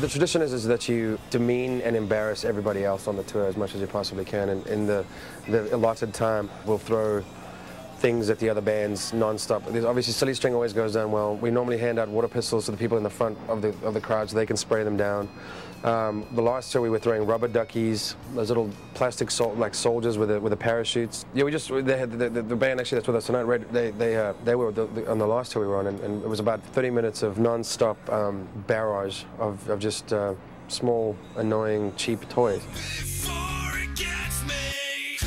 the tradition is, is that you demean and embarrass everybody else on the tour as much as you possibly can. And in the, the allotted time, we'll throw things at the other bands non-stop. There's obviously Silly String always goes down well. We normally hand out water pistols to the people in the front of the, of the crowd so they can spray them down. Um, the last tour we were throwing rubber duckies, those little plastic sol like soldiers with the, with the parachutes. Yeah, we just they had the, the, the band actually that's with us tonight. They they uh, they were the, the, on the last tour we were on, and, and, it was about 30 minutes of non-stop um, barrage of, of just uh, small, annoying, cheap toys.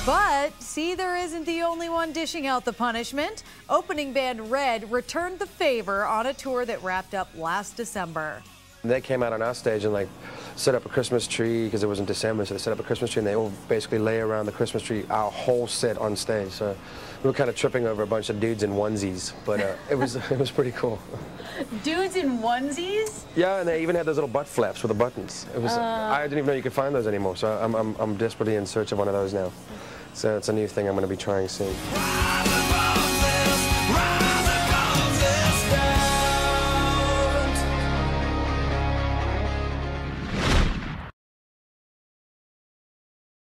But Seether isn't the only one dishing out the punishment. Opening band Red returned the favor on a tour that wrapped up last December. They came out on our stage and like set up a Christmas tree because it was in December, so they set up a Christmas tree and they all basically lay around the Christmas tree, our whole set on stage. So we were kind of tripping over a bunch of dudes in onesies, but uh, it was it was pretty cool. Dudes in onesies? Yeah, and they even had those little butt flaps with the buttons. It was uh, I didn't even know you could find those anymore, so I'm, I'm, I'm desperately in search of one of those now. So it's a new thing I'm going to be trying soon.